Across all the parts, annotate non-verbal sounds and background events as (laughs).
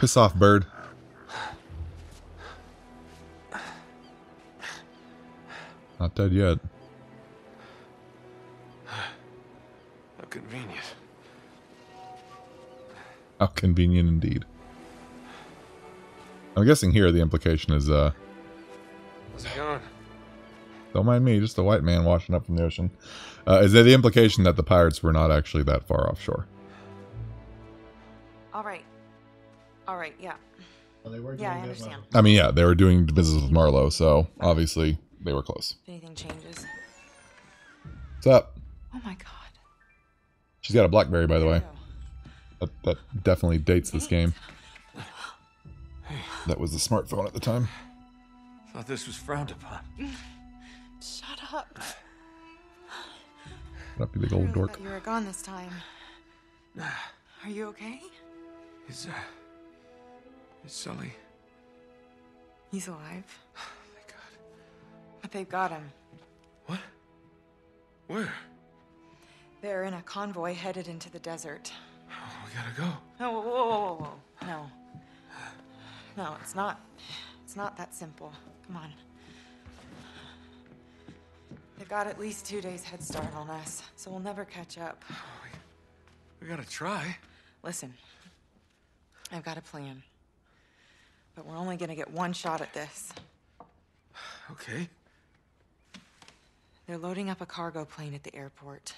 Piss off, bird. Not dead yet. How convenient. How convenient indeed. I'm guessing here the implication is, uh, How's it going? don't mind me, just a white man washing up from the ocean. Uh, is that the implication that the pirates were not actually that far offshore? All right. All right, yeah. Well, they were Yeah, I doing good understand. I mean, yeah, they were doing business with Marlowe, so obviously they were close. If anything changes. What's up? Oh my god. She's got a Blackberry, by the way. Oh. That, that definitely dates this game. That was the smartphone at the time. Thought this was frowned upon. Shut up. Shut up, you big old dork. you were gone this time. Are you okay? Is, uh. Is Sully. He's alive. (sighs) Oh, thank God. Oh, but they've got him. Um, what? Where? They're in a convoy headed into the desert. Oh, we gotta go. Oh, whoa, whoa, whoa, whoa, whoa. No. No, it's not. It's not that simple. Come on. They've got at least two days head start on us, so we'll never catch up. Oh, we gotta try. Listen, I've got a plan. But we're only gonna get one shot at this. Okay. They're loading up a cargo plane at the airport.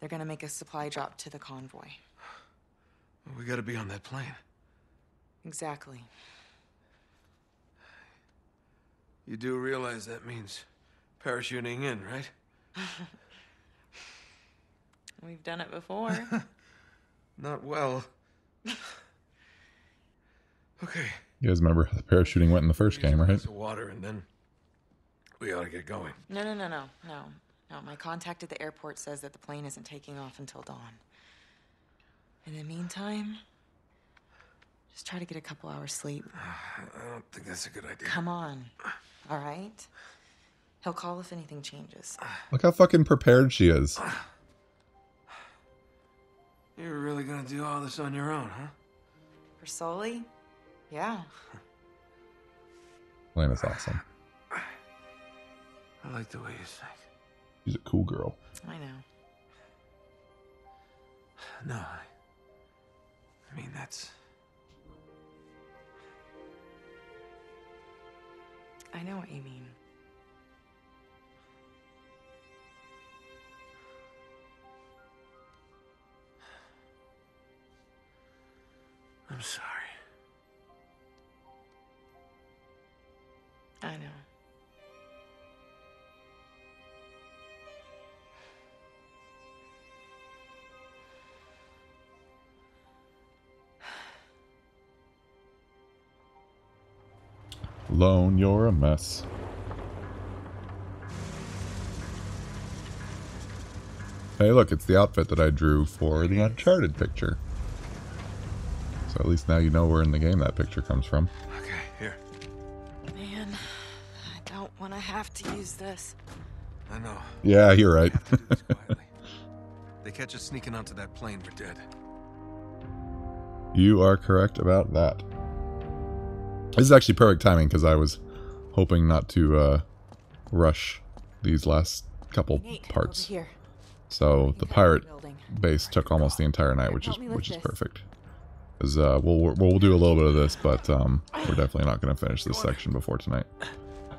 They're gonna make a supply drop to the convoy. We gotta be on that plane. Exactly. You do realize that means parachuting in, right? (laughs) We've done it before. (laughs) Not well. (laughs) okay. You guys remember how the parachuting went in the first game, right? Glass of water, and then we ought to get going. no, no, no, no, no. No, my contact at the airport says that the plane isn't taking off until dawn. In the meantime, just try to get a couple hours sleep. (sighs) I don't think that's a good idea. Come on. All right? He'll call if anything changes. (sighs) Look how fucking prepared she is. (sighs) You're really gonna do all this on your own, huh? For Sully? Yeah. (laughs) Lena's awesome. I like the way you think. She's a cool girl. I know. No, I. I mean, that's. I know what you mean. I'm sorry. I know. Lone, you're a mess. Hey, look, it's the outfit that I drew for the Uncharted picture. So at least now you know where in the game that picture comes from. Okay, to use this. I know. Yeah, you're right. We have to do this quietly. (laughs) they catch us sneaking onto that plane, we're dead. you are correct about that. This is actually perfect timing because I was hoping not to uh, rush these last couple Nate, parts. Here. So the pirate building. base took almost the entire night, which is Help me which is this. perfect. Because uh, we'll we'll do a little bit of this, but um, we're (sighs) definitely not going to finish this section before tonight.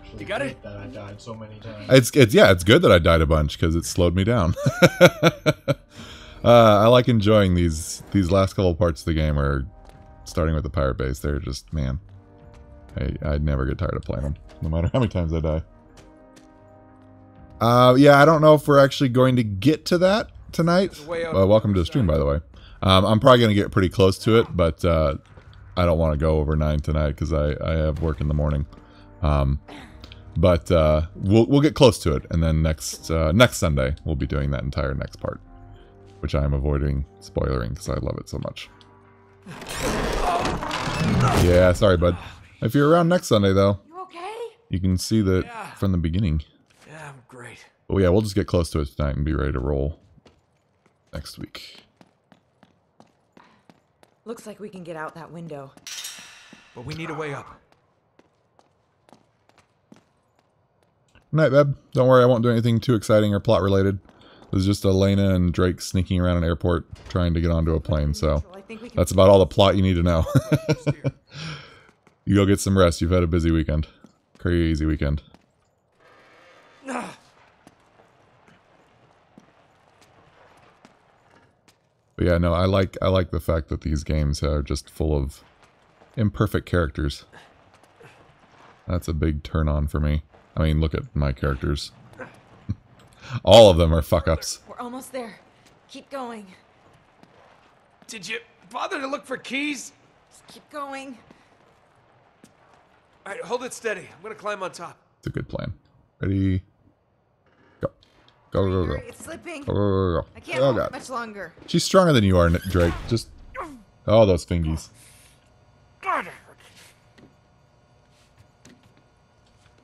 Actually, You got it? That I died so many times. It's it's yeah, it's good that I died a bunch because it slowed me down. (laughs) uh, I like enjoying these these last couple parts of the game, or starting with the pirate base. They're just man, I I never get tired of playing them, no matter how many times I die. Uh, yeah, I don't know if we're actually going to get to that tonight. There's a way out Uh, welcome to the stream, by the way. Um, I'm probably going to get pretty close to it, but uh, I don't want to go over nine tonight because I, I have work in the morning. Um, but uh, we'll we'll get close to it, and then next uh, next Sunday we'll be doing that entire next part, which I am avoiding spoiling because I love it so much. Yeah, sorry, bud. If you're around next Sunday, though, You okay? you can see that Yeah. from the beginning. Yeah, I'm great. But yeah, we'll just get close to it tonight and be ready to roll next week. Looks like we can get out that window. But we need a way up. Night, Beb. Don't worry, I won't do anything too exciting or plot related. This is just Elena and Drake sneaking around an airport trying to get onto a plane, so Well, I think we can. that's about all the plot you need to know. (laughs) (laughs) you go get some rest. You've had a busy weekend. Crazy weekend. (sighs) But yeah, no, I like I like the fact that these games are just full of imperfect characters. That's a big turn on for me. I mean, look at my characters. All of them are fuck ups. We're almost there. Keep going. Did you bother to look for keys? Just keep going. All right, hold it steady. I'm gonna climb on top. It's a good plan. Ready? Go. Go, go, go. Hurry, It's slipping. Go, go, go, go. I can't Oh, hold it God. much longer. She's stronger than you are, Nick- Drake. Just. Oh, those fingies.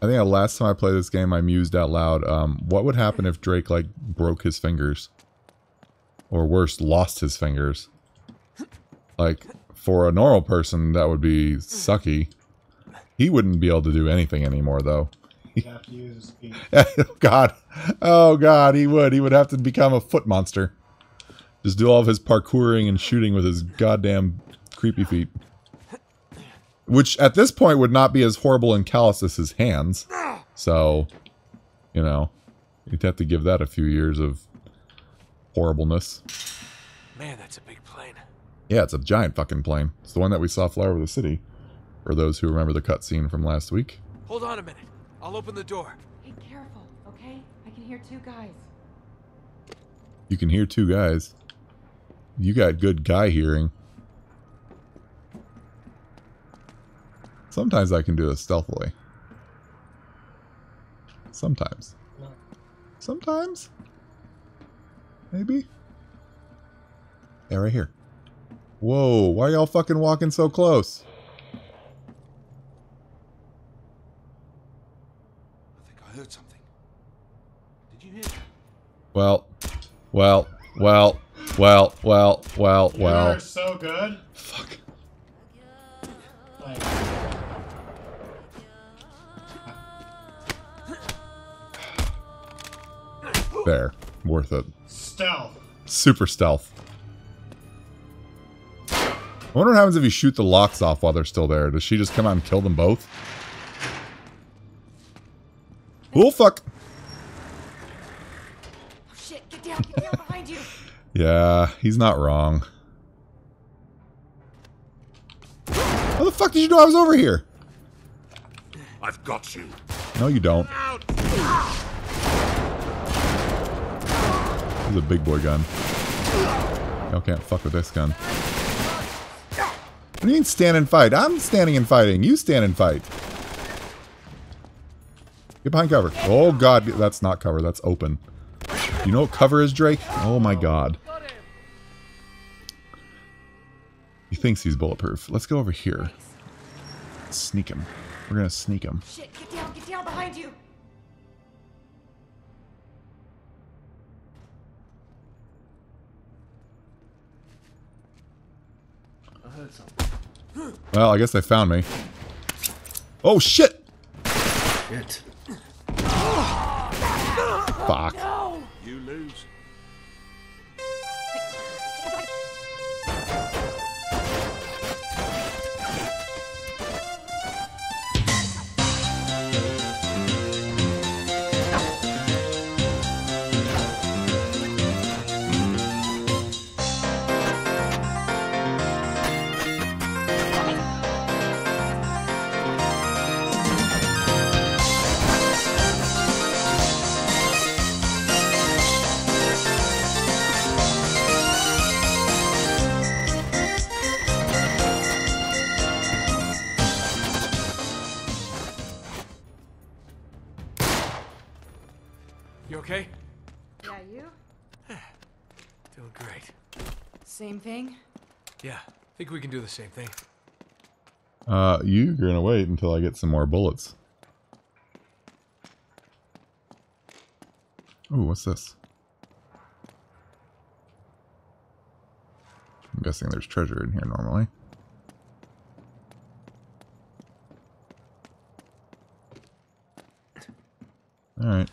I think the last time I played this game, I mused out loud. Um, what would happen if Drake like broke his fingers, or worse, lost his fingers? Like for a normal person, that would be sucky. He wouldn't be able to do anything anymore, though. Have to use his feet. (laughs) oh God, oh God, he would. He would have to become a foot monster. Just do all of his parkouring and shooting with his goddamn creepy feet. Which at this point would not be as horrible and callous as his hands. So, you know, you'd have to give that a few years of horribleness. Man, that's a big plane. Yeah, it's a giant fucking plane. It's the one that we saw fly over the city. For those who remember the cutscene from last week. Hold on a minute. I'll open the door. Be careful, okay? I can hear two guys. You can hear two guys. You got good guy hearing. Sometimes I can do this stealthily. Sometimes. Sometimes? Maybe? Yeah, right here. Whoa, why y'all fucking walking so close? I think I heard something. Did you hear? Well, well, well, well, well, well, well. You well. are so good. Fuck. There. Worth it. stealth. Super stealth. I wonder what happens if you shoot the locks off while they're still there. Does she just come out and kill them both? Oh, fuck. Oh shit, get down, get down behind you. (laughs) Yeah, he's not wrong. How the fuck did you know I was over here? I've got you. No, you don't. This is a big boy gun. Y'all can't fuck with this gun. What do you mean stand and fight? I'm standing and fighting. You stand and fight. Get behind cover. Oh god, that's not cover. That's open. You know what cover is, Drake? Oh my god. He thinks he's bulletproof. Let's go over here. Sneak him. We're gonna sneak him. Shit, get down, get down behind you. Heard something. Well, I guess they found me. Oh shit! Shit. Fuck. Think we can do the same thing. Uh, you're gonna wait until I get some more bullets. Oh, what's this? I'm guessing there's treasure in here normally. Alright.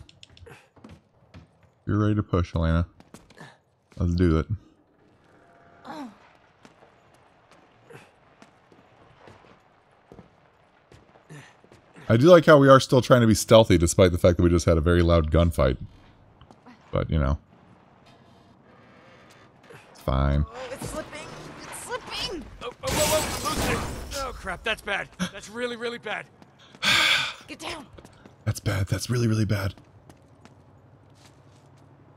You're ready to push, Elena. Let's do it. I do like how we are still trying to be stealthy despite the fact that we just had a very loud gunfight. But, you know. It's fine. Oh, it's slipping. It's slipping. Oh, oh, whoa, whoa, loosen it. Oh, crap, that's bad. That's really, really bad. (sighs) Get down. That's bad. That's really, really bad.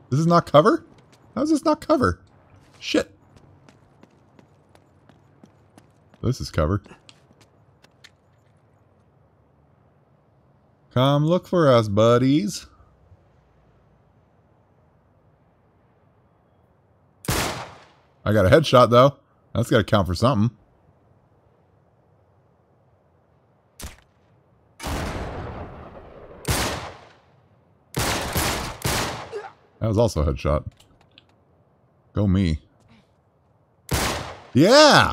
This is not cover? How is this not cover? Shit. This is cover. Come look for us, buddies. I got a headshot, though. That's got to count for something. That was also a headshot. Go me. Yeah!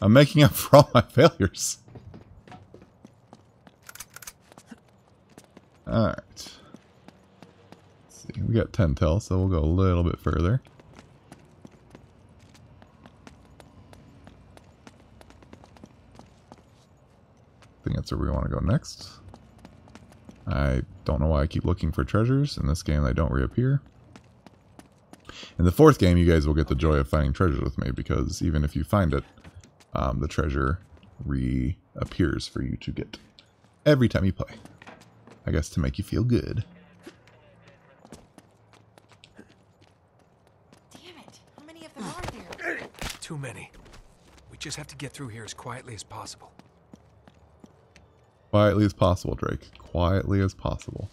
I'm making up (laughs) for all my failures. Alright. Let's see. We got 10 till, so we'll go a little bit further. I think that's where we want to go next. I don't know why I keep looking for treasures. In this game, they don't reappear. In the fourth game, you guys will get the joy of finding treasures with me, because even if you find it, um, the treasure reappears for you to get every time you play. I guess to make you feel good. Damn it. How many of them are there? (clears throat) Too many. We just have to get through here as quietly as possible. Quietly as possible, Drake. Quietly as possible.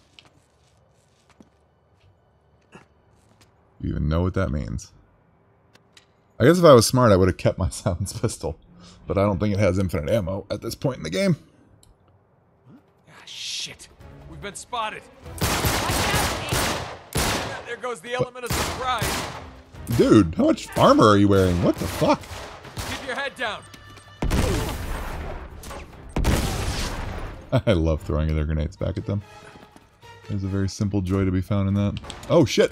You even know what that means. I guess if I was smart, I would have kept my (laughs) silenced pistol. But I don't think it has infinite ammo at this point in the game. Shit. We've been spotted. Watch out, Nate. There goes the element of surprise. Dude, how much armor are you wearing? What the fuck? Keep your head down. (laughs) I love throwing their grenades back at them. There's a very simple joy to be found in that. Oh, shit!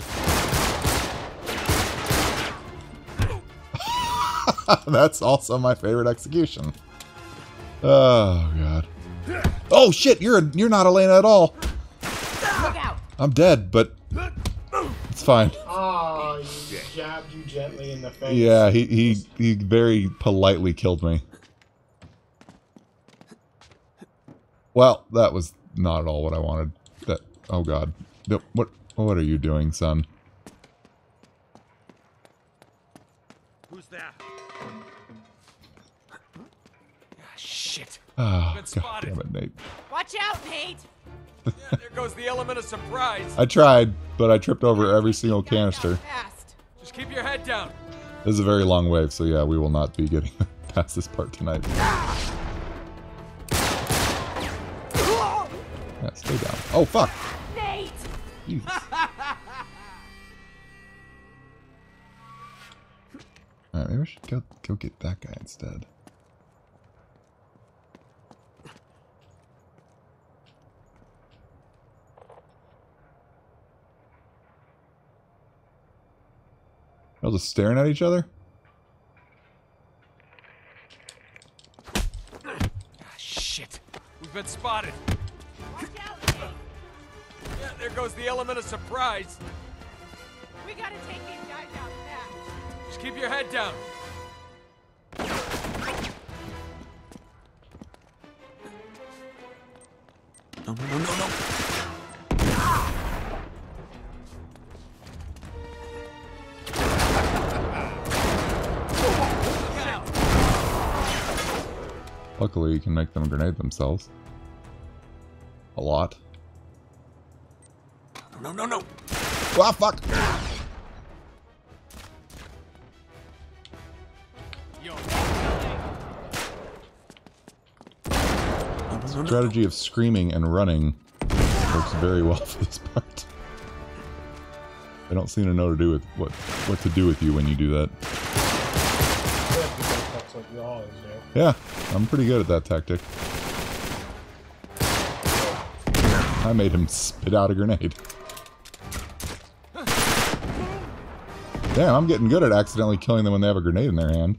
(laughs) That's also my favorite execution. Oh, God. Oh, shit! You're, you're not Elena at all! Look out. I'm dead, but... It's fine. Oh, he jabbed you gently in the face. Yeah, he, he, he very politely killed me. Well, that was not at all what I wanted. That, oh god. What, what are you doing, son? Oh, Been god damn it, Nate. Watch out, Nate. Yeah, there goes the element of surprise. I tried, but I tripped over every single canister. Fast. Just keep your head down. This is a very long wave, so yeah, we will not be getting (laughs) past this part tonight. Yeah, stay down. Oh, fuck! Nate. Jesus. (laughs) Alright, maybe I should go, go get that guy instead. Y'all just staring at each other? Ah, shit. We've been spotted. Watch out, Nate. Yeah, there goes the element of surprise. We gotta take these guys out fast. Just keep your head down. No, no, no, no, no. Luckily, you can make them grenade themselves. A lot. No, no, no. Ah, fuck! Yo. Strategy of screaming and running works very well for this part. I don't seem to know to do with what what to do with you when you do that. I feel like because that's what you always do. Yeah, I'm pretty good at that tactic. I made him spit out a grenade. Damn, I'm getting good at accidentally killing them when they have a grenade in their hand.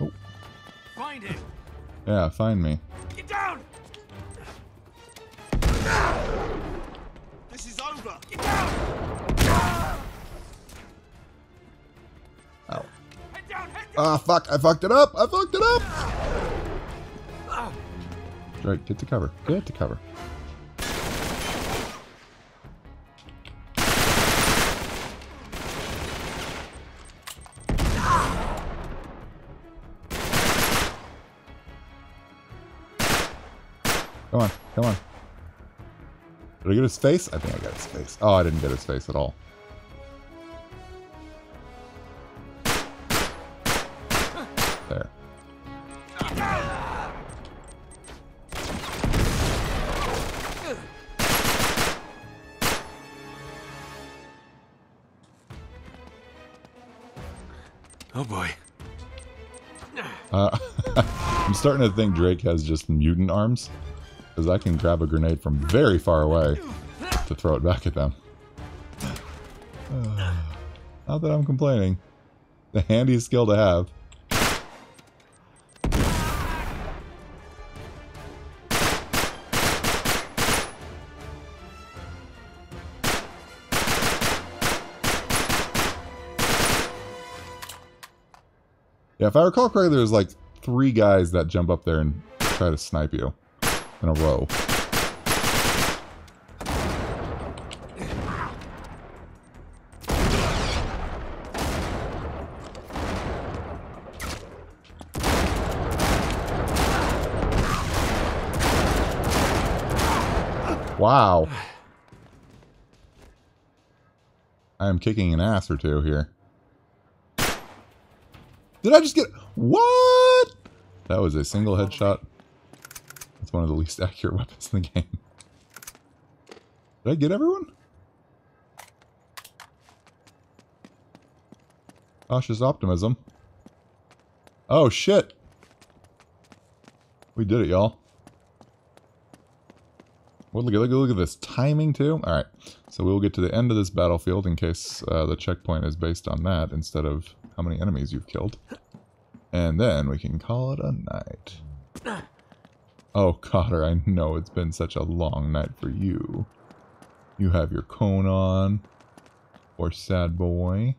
Oh. Find him! Yeah, find me. Ah, fuck, I fucked it up! I fucked it up! Right, get to cover. Get to cover. Come on, come on. Did I get his face? I think I got his face. Oh, I didn't get his face at all. Starting to think Drake has just mutant arms. Because I can grab a grenade from very far away to throw it back at them. (sighs) Not that I'm complaining. The handiest skill to have. Yeah, if I recall correctly, there's like three guys that jump up there and try to snipe you in a row. Wow. I am kicking an ass or two here. Did I just get... What? That was a single headshot. That's one of the least (laughs) accurate weapons in the game. Did I get everyone? Cautious optimism. Oh, shit. We did it, y'all. Well, look, at, look, at, look at this timing, too. All right. So we'll get to the end of this battlefield in case uh, the checkpoint is based on that instead of how many enemies you've killed. And then we can call it a night. Oh, Cotter, I know it's been such a long night for you. You have your cone on. Or sad boy.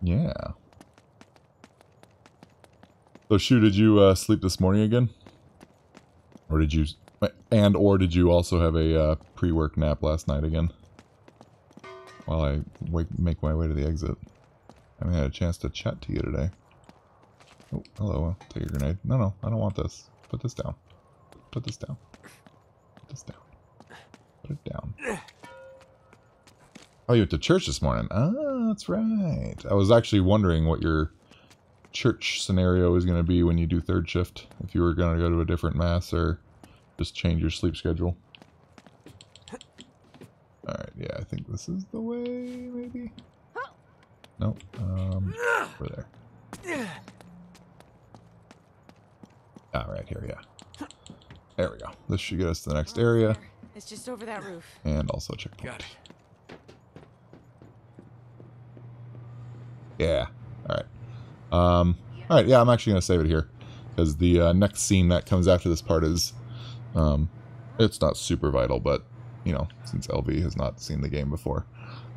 Yeah. So, Shu, did you uh, sleep this morning again? Or did you... And or did you also have a uh, pre-work nap last night again? While I wake, make my way to the exit. I haven't had a chance to chat to you today. Oh, hello. Take a grenade. No, no, I don't want this. Put this down. Put this down. Put this down. Put it down. Oh, you went to church this morning. Ah, that's right. I was actually wondering what your church scenario is going to be when you do third shift. If you were going to go to a different mass or just change your sleep schedule. Alright, yeah, I think this is the way, maybe? Nope. Um, over there. Ah, right here, yeah. There we go. This should get us to the next area. It's just over that roof. And also checkpoint. Got it. Yeah. Alright. Um, Alright, yeah, I'm actually going to save it here. Because the uh, next scene that comes after this part is... Um, it's not super vital, but, you know, since LV has not seen the game before.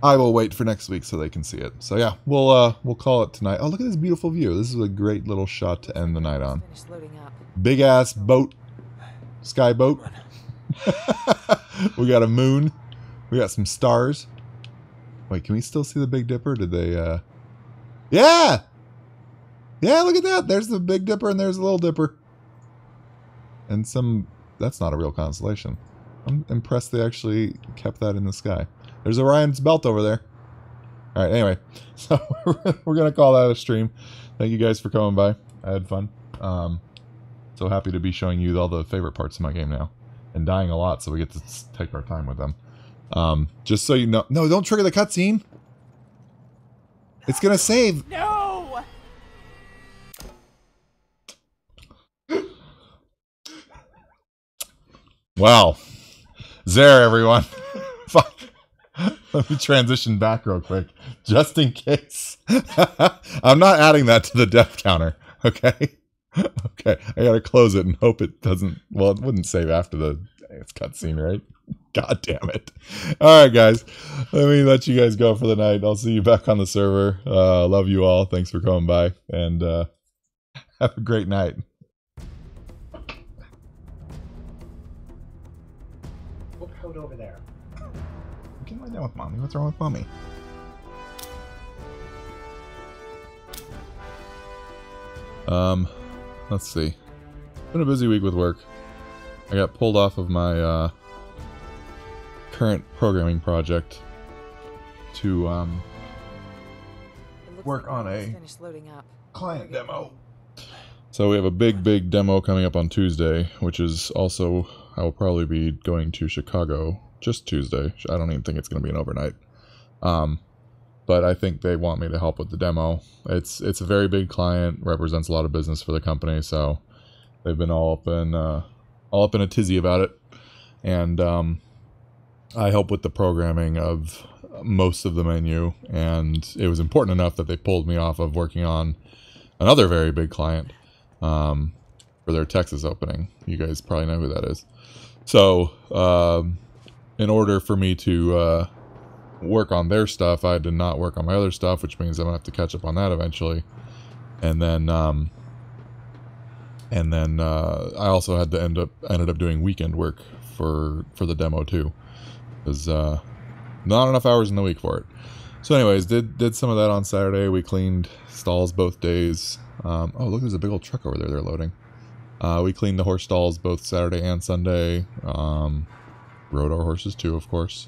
I will wait for next week so they can see it. So yeah, we'll uh we'll call it tonight. Oh, look at this beautiful view. This is a great little shot to end the night on. Finish loading up. Big ass boat. Sky boat. (laughs) we got a moon. We got some stars. Wait, can we still see the Big Dipper? Did they uh Yeah! Yeah, look at that. There's the Big Dipper and there's the Little Dipper. And some that's not a real constellation. I'm impressed they actually kept that in the sky. There's Orion's belt over there. All right, anyway. (laughs) So (laughs) we're going to call that a stream. Thank you guys for coming by. I had fun. Um, So happy to be showing you all the favorite parts of my game now. And dying a lot, so we get to take our time with them. Um, just so you know. No, don't trigger the cutscene. It's gonna save. No! Wow. There, everyone. (laughs) Fuck. Let me transition back real quick, just in case. (laughs) I'm not adding that to the death counter, okay? (laughs) Okay, I gotta close it and hope it doesn't. Well, it wouldn't save after the it's cutscene, right? God damn it! All right, guys, let me let you guys go for the night. I'll see you back on the server. Uh, love you all. Thanks for coming by, and uh, have a great night. With mommy. What's wrong with mommy? Um, let's see. Been a busy week with work. I got pulled off of my uh, current programming project to um, Work like on a loading up. client demo. So we have a big, big demo coming up on Tuesday, which is also I will probably be going to Chicago just Tuesday. I don't even think it's going to be an overnight. Um, but I think they want me to help with the demo. It's it's a very big client, represents a lot of business for the company, so they've been all up in uh, all up in a tizzy about it, and um, I help with the programming of most of the menu, and it was important enough that they pulled me off of working on another very big client um, for their Texas opening. You guys probably know who that is. So, um, in order for me to uh, work on their stuff, I to not work on my other stuff, which means I'm gonna have to catch up on that eventually. And then, um, and then uh, I also had to end up ended up doing weekend work for for the demo too, because uh, not enough hours in the week for it. So, anyways, did did some of that on Saturday. We cleaned stalls both days. Um, oh, look, there's a big old truck over there. They're loading. Uh, we cleaned the horse stalls both Saturday and Sunday. Um, rode our horses too, of course.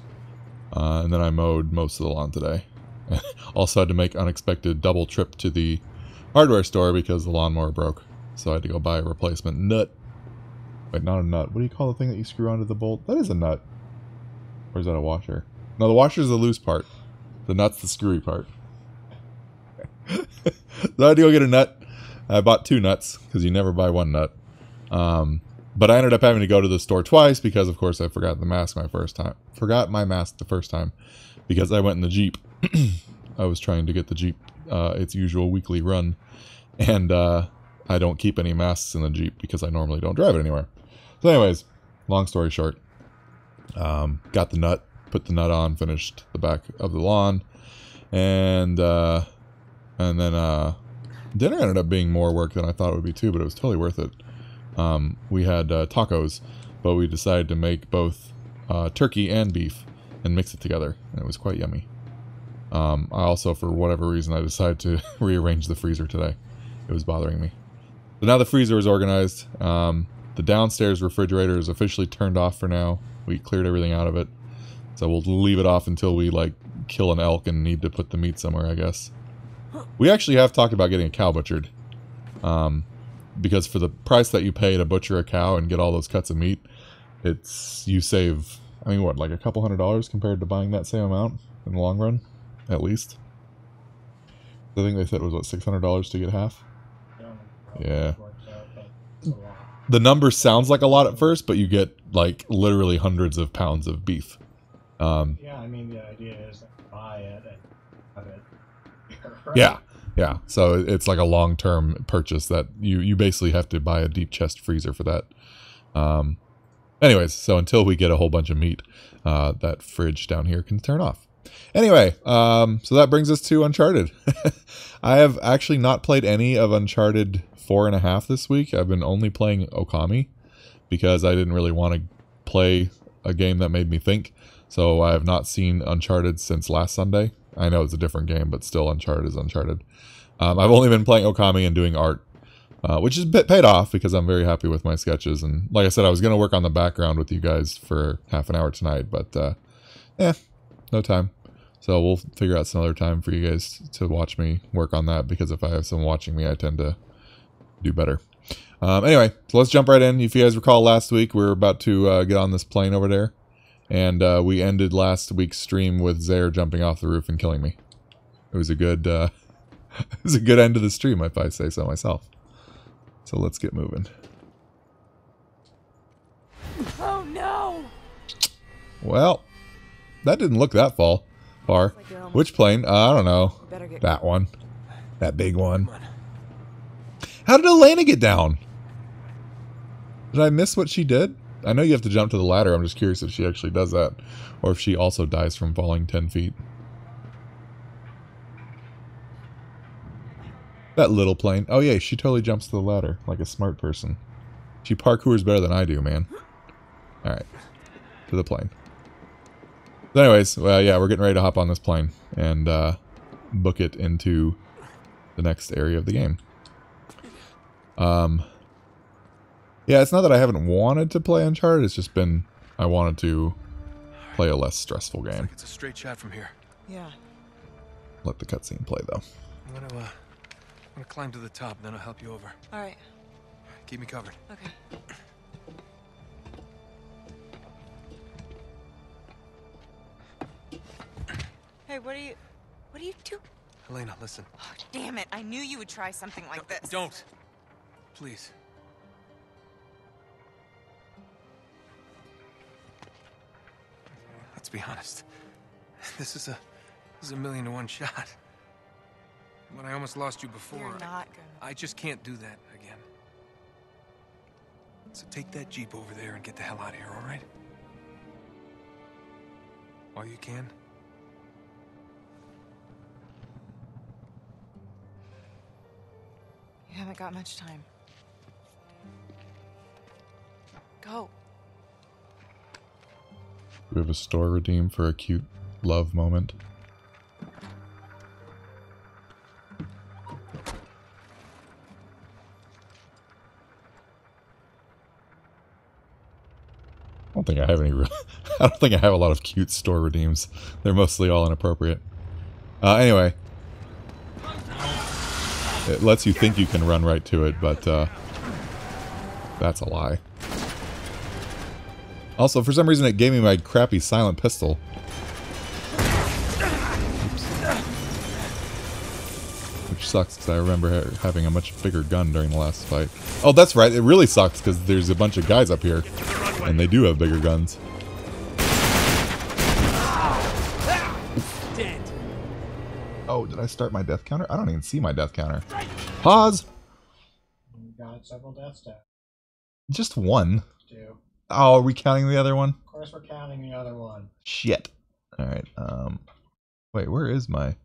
Uh, and then I mowed most of the lawn today. (laughs) also had to make unexpected double trip to the hardware store because the lawnmower broke. So I had to go buy a replacement nut. Wait, not a nut. What do you call the thing that you screw onto the bolt? That is a nut. Or is that a washer? No, the washer is the loose part. The nut's the screwy part. (laughs) so I had to go get a nut. I bought two nuts because you never buy one nut. Um, but I ended up having to go to the store twice because, of course, I forgot the mask my first time. Forgot my mask the first time because I went in the Jeep. (clears throat) I was trying to get the Jeep uh, its usual weekly run, and uh, I don't keep any masks in the Jeep because I normally don't drive it anywhere. So, anyways, long story short, um, got the nut, put the nut on, finished the back of the lawn, and uh, and then uh, dinner ended up being more work than I thought it would be too, but it was totally worth it. Um, we had uh, tacos, but we decided to make both uh, turkey and beef and mix it together, and it was quite yummy. Um, I also, for whatever reason, I decided to (laughs) rearrange the freezer today. It was bothering me. So now the freezer is organized. Um, the downstairs refrigerator is officially turned off for now. We cleared everything out of it, so we'll leave it off until we like kill an elk and need to put the meat somewhere, I guess. We actually have talked about getting a cow butchered. Um, because for the price that you pay to butcher a cow and get all those cuts of meat, it's you save. I mean, what like a couple hundred dollars compared to buying that same amount in the long run, at least. I think they said it was what six hundred dollars to get half. Yeah. The number sounds like a lot at first, but you get like literally hundreds of pounds of beef. Um, Yeah, I mean the idea is buy it and have it. Yeah, yeah. So it's like a long term purchase that you you basically have to buy a deep chest freezer for that. Um, anyways, so until we get a whole bunch of meat, uh, that fridge down here can turn off. Anyway, um, so that brings us to Uncharted. (laughs) I have actually not played any of Uncharted four and a half this week. I've been only playing Okami because I didn't really want to play a game that made me think. So I have not seen Uncharted since last Sunday. I know it's a different game, but still Uncharted is Uncharted. Um, I've only been playing Okami and doing art, uh, which is bit paid off because I'm very happy with my sketches. And like I said, I was going to work on the background with you guys for half an hour tonight, but uh, eh, no time. So we'll figure out some other time for you guys to watch me work on that because if I have someone watching me, I tend to do better. Um, anyway, so let's jump right in. If you guys recall last week, we were about to uh, get on this plane over there. And uh, we ended last week's stream with Zaire jumping off the roof and killing me. It was a good uh, (laughs) it was a good end to the stream, if I say so myself. So let's get moving. Oh no! Well, that didn't look that fall far. like Which plane? Uh, I don't know. That one. That big one. How did Elena get down? Did I miss what she did? I know you have to jump to the ladder. I'm just curious if she actually does that. Or if she also dies from falling 10 feet. That little plane. Oh, yeah, she totally jumps to the ladder like a smart person. She parkours better than I do, man. Alright. To the plane. So anyways, well, yeah, we're getting ready to hop on this plane and uh, book it into the next area of the game. Um, yeah, it's not that I haven't wanted to play Uncharted. It's just been I wanted to play a less stressful game. like it's a straight shot from here. Yeah. Let the cutscene play though. I'm gonna, uh, I'm gonna climb to the top, and then I'll help you over. All right. Keep me covered. Okay. Hey, what are you? What are you doing? Elena, listen. Oh, damn it! I knew you would try something like No, this. Don't. Please. Let's be honest. This is a this is a million to one shot. When I almost lost you before, I-. I just can't do that again. So take that Jeep over there and get the hell out of here, all right? While you can. You haven't got much time. Go. We have a store redeem for a cute love moment. I don't think I have any. (laughs) I don't think I have a lot of cute store redeems. They're mostly all inappropriate. Uh, anyway, it lets you think you can run right to it, but uh, that's a lie. Also, for some reason, it gave me my crappy silent pistol. Oops. Which sucks, because I remember ha- having a much bigger gun during the last fight. Oh, that's right. It really sucks, because there's a bunch of guys up here, and they do have bigger guns. Oh, did I start my death counter? I don't even see my death counter. Pause! Oh you got several death stats. Just one. Two. Oh, are we counting the other one? Of course, we're counting the other one. Shit. Alright, um... Wait, where is my...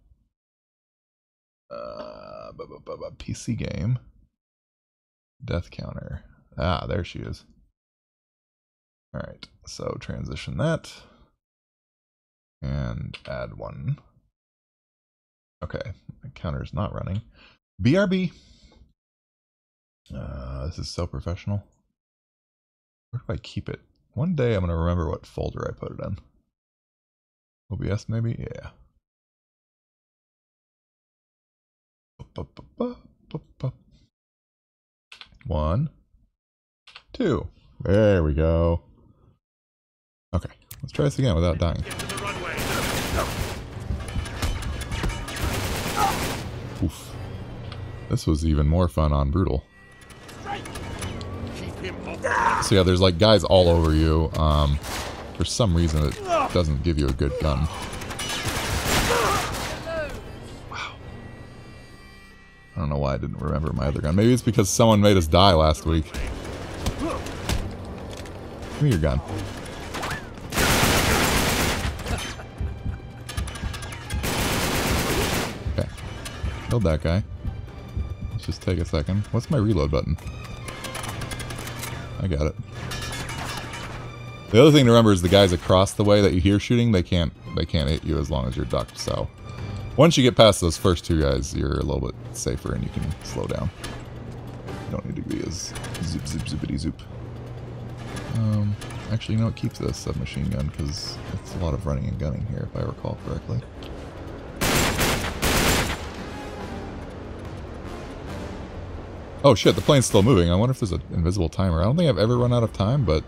Uh... bu- bu- bu- bu- PC game? Death counter. Ah, there she is. Alright, so transition that. And add one. Okay, my counter is not running. BRB. Uh, this is so professional. Where do I keep it? One day I'm going to remember what folder I put it in. OBS maybe? Yeah. One, two. There we go. Okay, let's try this again without dying. Oof. This was even more fun on Brutal. So yeah, there's like guys all over you. Um, for some reason, it doesn't give you a good gun. Wow. I don't know why I didn't remember my other gun. Maybe it's because someone made us die last week. Give me your gun. Okay. Killed that guy. Let's just take a second. What's my reload button? I got it. The other thing to remember is the guys across the way that you hear shooting, they can't they can't hit you as long as you're ducked. So once you get past those first two guys, you're a little bit safer and you can slow down. You don't need to be as zip zip zippity zoop. Um, actually, you know what? Keep the submachine gun because it's a lot of running and gunning here, if I recall correctly. Oh shit, the plane's still moving. I wonder if there's an invisible timer. I don't think I've ever run out of time, but...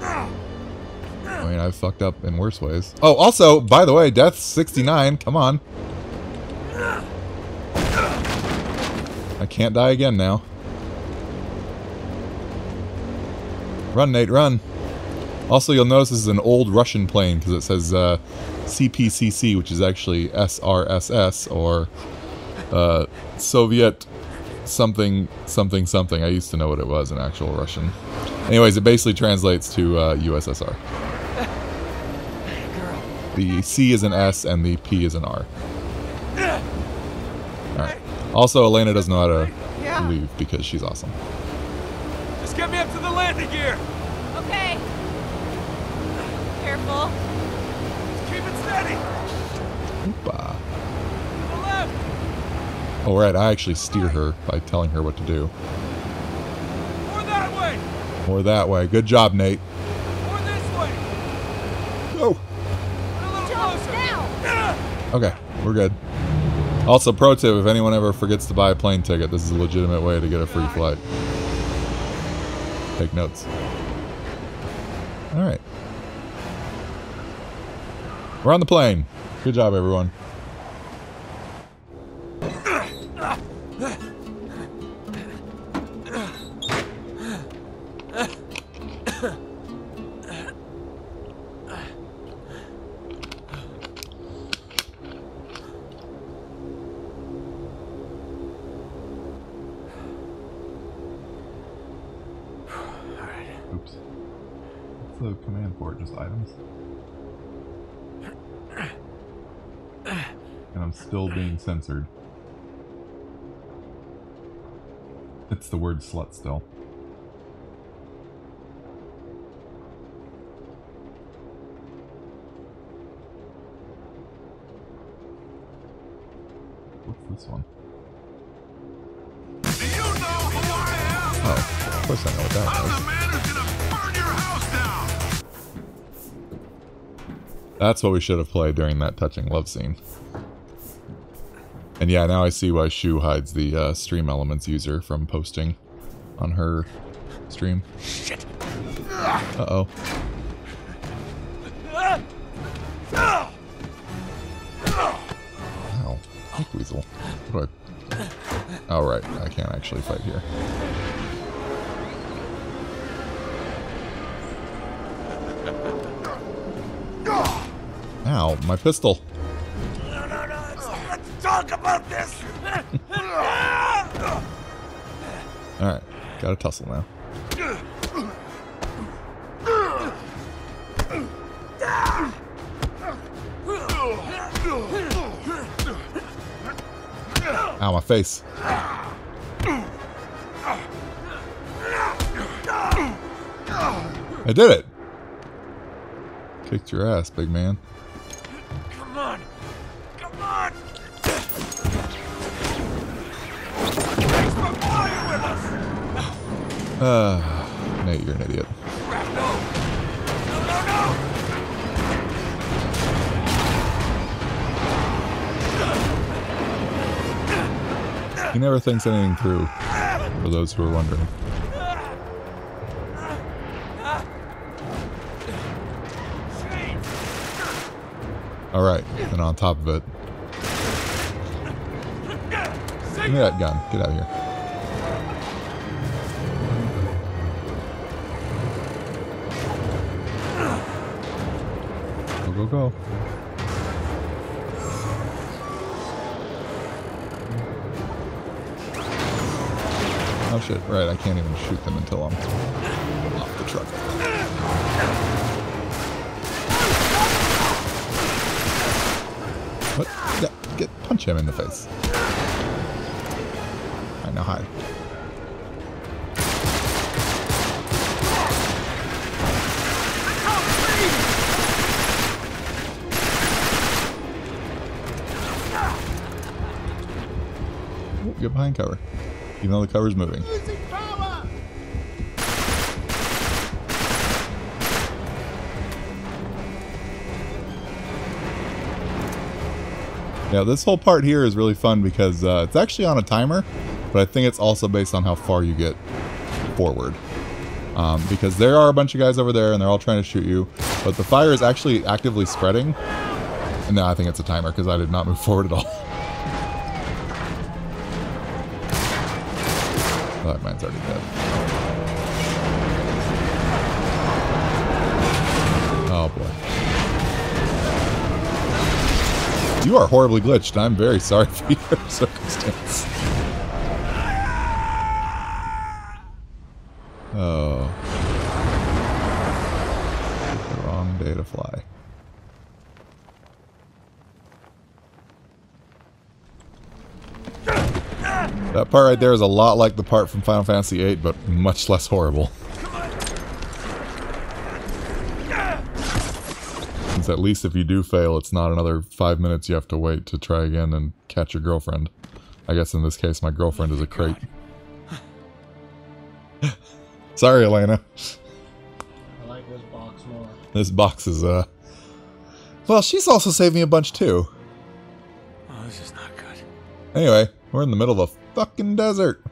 I mean, I've fucked up in worse ways. Oh, also, by the way, Death 69, come on. I can't die again now. Run, Nate, run. Also, you'll notice this is an old Russian plane because it says uh, CPCC, which is actually SRSS, or uh, Soviet something, something, something. I used to know what it was in actual Russian. Anyways, it basically translates to uh, USSR. The C is an S and the P is an R. Alright. Also, Elena doesn't know how to leave because she's awesome. Just get me up to the landing gear. Okay. Careful. Just keep it steady. Oh, right, I actually steer her by telling her what to do. Or that way. Or that way. Good job, Nate. Or this way. Go! And a little Jump closer. now. Okay, we're good. Also, pro tip, if anyone ever forgets to buy a plane ticket, this is a legitimate way to get a free flight. Take notes. Alright. We're on the plane. Good job, everyone. Censored. It's the word slut still. What's this one? Do you know who I am? Oh, of course I know what that was. the man who's gonna burn your house down. That's what we should have played during that touching love scene. And yeah, now I see why Shu hides the uh, Stream Elements user from posting on her stream. Shit. Uh-oh. Ow. Fuck Weasel. What do I... Oh, right. I can't actually fight here. Ow, my pistol. Alright, got a tussle now. Ow, my face. I did it! Kicked your ass, big man. Uh, Nate, you're an idiot. No. No, no, no. He never thinks anything through, for those who are wondering. Alright, and on top of it, give me that gun. Get out of here. Go. Oh shit, right, I can't even shoot them until I'm off the truck. What? Yeah, get punch him in the face. I now hide. Get behind cover. Even though the cover's moving. Yeah, this whole part here is really fun because uh, it's actually on a timer. but I think it's also based on how far you get forward. Um, because there are a bunch of guys over there and they're all trying to shoot you, but the fire is actually actively spreading. And now I think it's a timer because I did not move forward at all. (laughs) Oh, mine's already dead. Oh boy. You are horribly glitched. I'm very sorry for your (laughs) circumstance. Oh. The wrong day to fly. That part right there is a lot like the part from Final Fantasy VIII, but much less horrible. Since at least if you do fail, it's not another five minutes you have to wait to try again and catch your girlfriend. I guess in this case, my girlfriend is a crate. (laughs) Sorry, Elena. I like this box more. This box is, uh... Well, she's also saved me a bunch, too. Oh, this is not good. Anyway, we're in the middle of a fucking desert.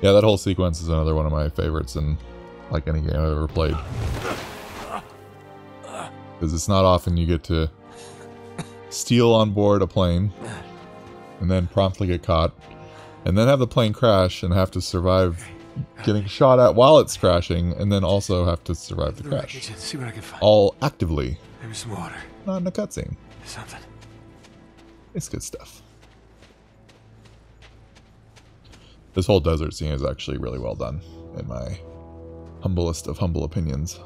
Yeah, that whole sequence is another one of my favorites in like any game I've ever played. Because it's not often you get to steal on board a plane and then promptly get caught and then have the plane crash and have to survive getting shot at while it's crashing and then also have to survive the crash. see what I can find. All actively, Maybe some water. not in a cutscene. Something. It's good stuff. This whole desert scene is actually really well done, in my humblest of humble opinions.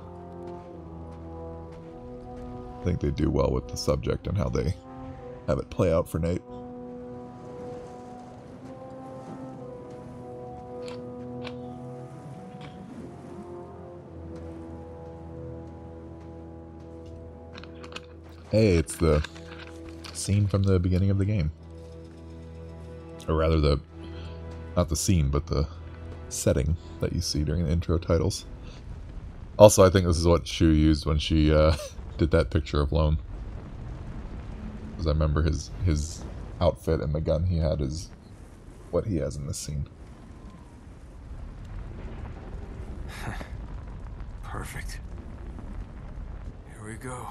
I think they do well with the subject and how they have it play out for Nate. Hey, it's the scene from the beginning of the game. Or rather, the. Not the scene, but the setting that you see during the intro titles. Also, I think this is what Shu used when she uh, (laughs) did that picture of Lone. Because I remember his, his outfit and the gun he had is what he has in this scene. (laughs) Perfect. Here we go.